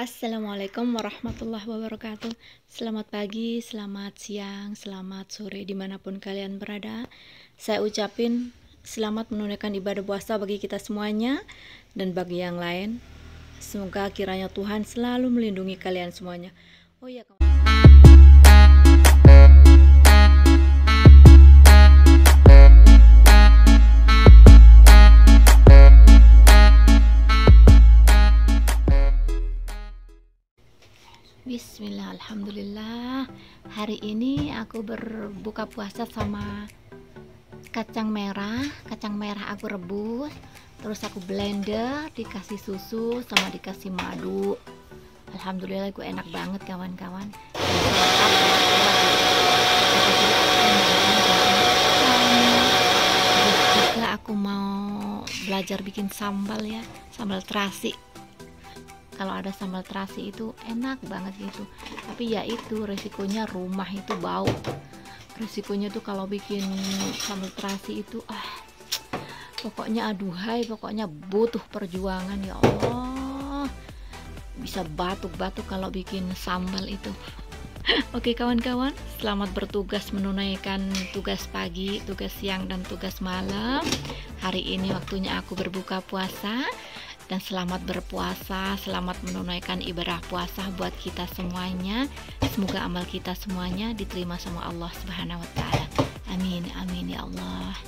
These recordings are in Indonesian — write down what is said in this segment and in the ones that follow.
Assalamualaikum warahmatullahi wabarakatuh. Selamat pagi, selamat siang, selamat sore di mana pun kalian berada. Saya ucapin selamat menunaikan ibadah puasa bagi kita semuanya Dan bagi yang lain. Semoga kiranya Tuhan selalu melindungi kalian semuanya. Oh iya berbuka puasa sama kacang merah Kacang merah aku rebus Terus aku blender Dikasih susu sama dikasih madu. Alhamdulillah gue enak banget kawan-kawan. Juga aku mau belajar bikin sambal ya Sambal terasi. Kalau ada sambal terasi itu enak banget gitu. Tapi ya itu resikonya rumah itu bau resikonya tuh kalau bikin sambal terasi itu ah pokoknya aduhai pokoknya butuh perjuangan ya Allah. Bisa batuk-batuk kalau bikin sambal itu. Oke kawan-kawan, selamat bertugas menunaikan tugas pagi, tugas siang, dan tugas malam. Hari ini waktunya aku berbuka puasa dan selamat berpuasa, selamat menunaikan ibadah puasa buat kita semuanya. Semoga amal kita semuanya diterima sama Allah Subhanahu wa taala. Amin amin ya Allah.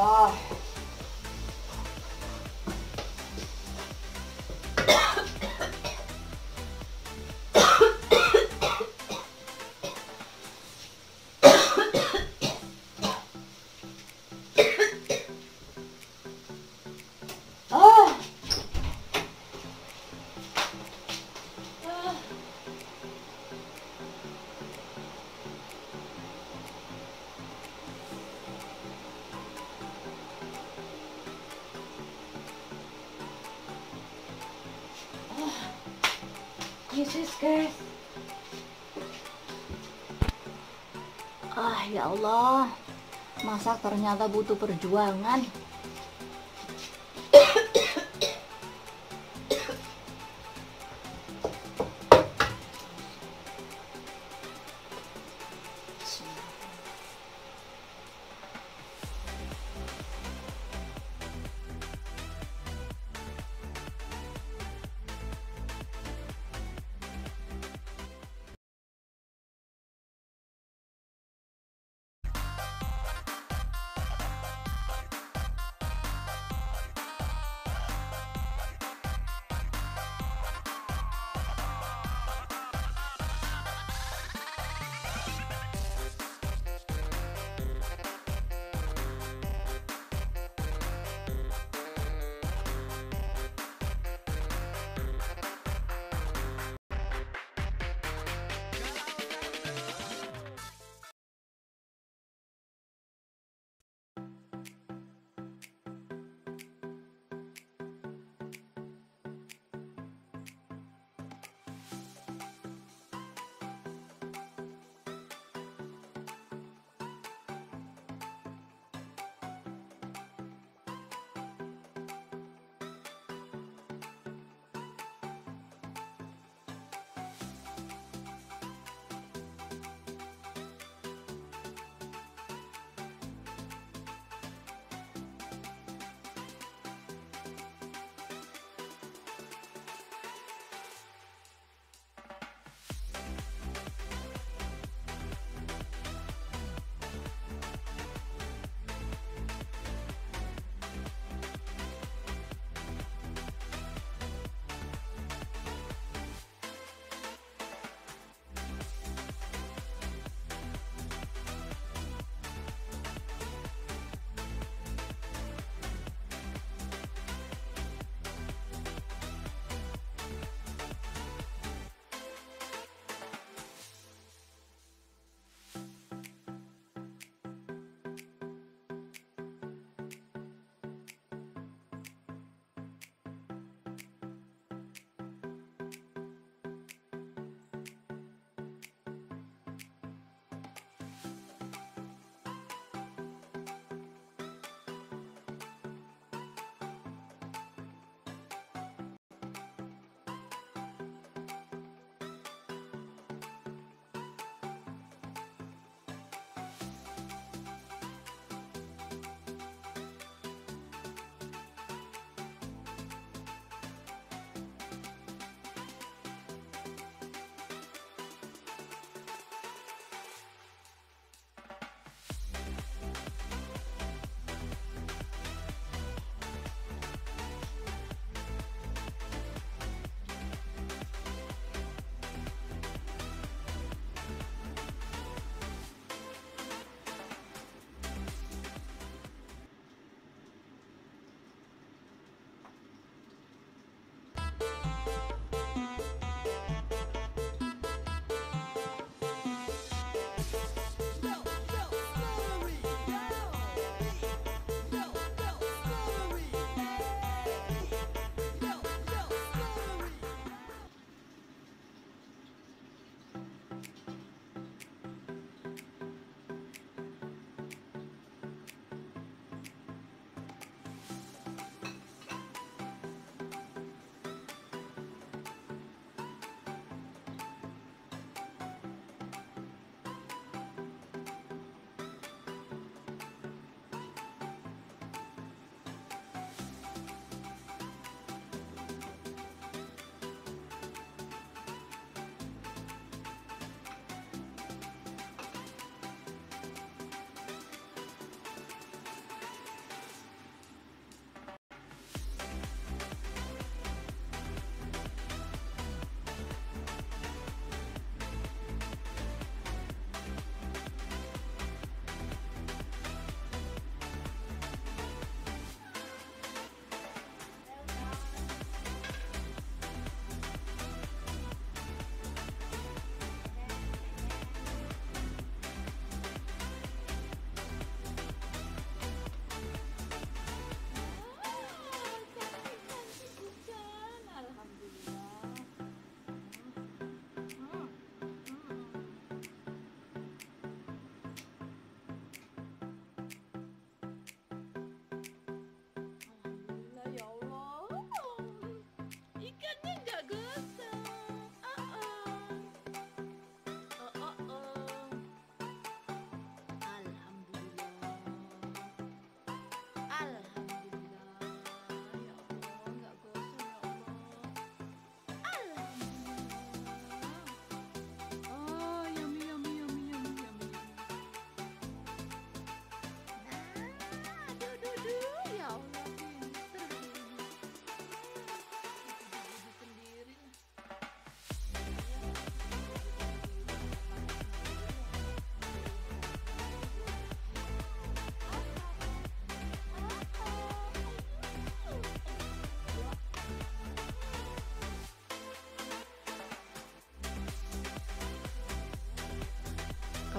Oh. Guys. Ah ya Allah, masak ternyata butuh perjuangan.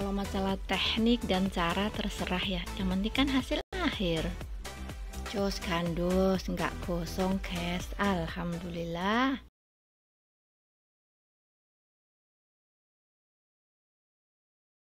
Kalau masalah teknik dan cara terserah ya. Yang penting kan hasil akhir. Jos kandos nggak gosong guys. Alhamdulillah